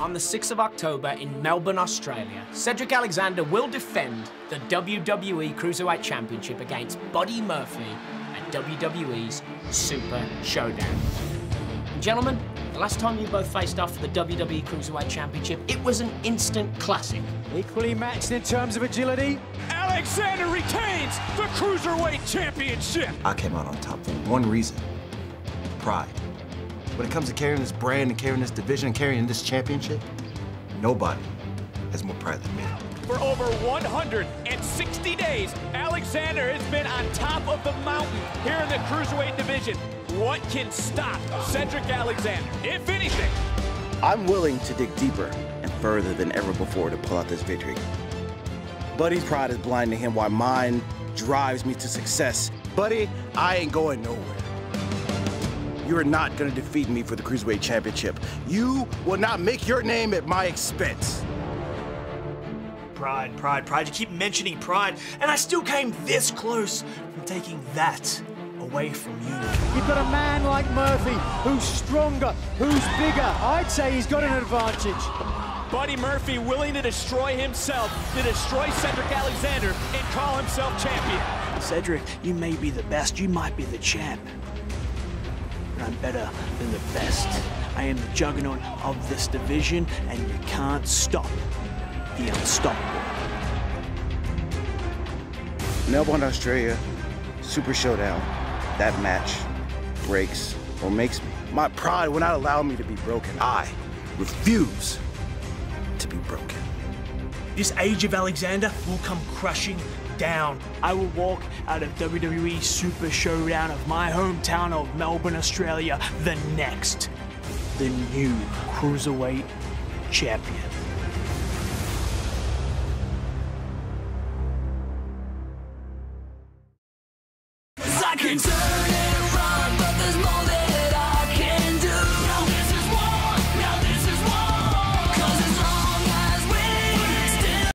On the 6th of October in Melbourne, Australia, Cedric Alexander will defend the WWE Cruiserweight Championship against Buddy Murphy at WWE's Super Showdown. Gentlemen, the last time you both faced off for the WWE Cruiserweight Championship, it was an instant classic. Equally matched in terms of agility. Alexander retains the Cruiserweight Championship. I came out on top for one reason, pride. When it comes to carrying this brand and carrying this division and carrying this championship, nobody has more pride than me. For over 160 days, Alexander has been on top of the mountain here in the Cruiserweight division. What can stop Cedric Alexander, if anything? I'm willing to dig deeper and further than ever before to pull out this victory. Buddy's pride is blinding him while mine drives me to success. Buddy, I ain't going nowhere. You are not gonna defeat me for the Cruiserweight Championship. You will not make your name at my expense. Pride, pride, pride. You keep mentioning pride, and I still came this close from taking that away from you. You've got a man like Murphy who's stronger, who's bigger. I'd say he's got an advantage. Buddy Murphy willing to destroy himself, to destroy Cedric Alexander, and call himself champion. Cedric, you may be the best, you might be the champ. I'm better than the best. I am the juggernaut of this division, and you can't stop the unstoppable. Melbourne, Australia, Super Showdown. That match breaks or makes me. My pride will not allow me to be broken. I refuse to be broken. This age of Alexander will come crushing down. I will walk out of WWE Super Showdown of my hometown of Melbourne, Australia, the next, the new Cruiserweight Champion. I can turn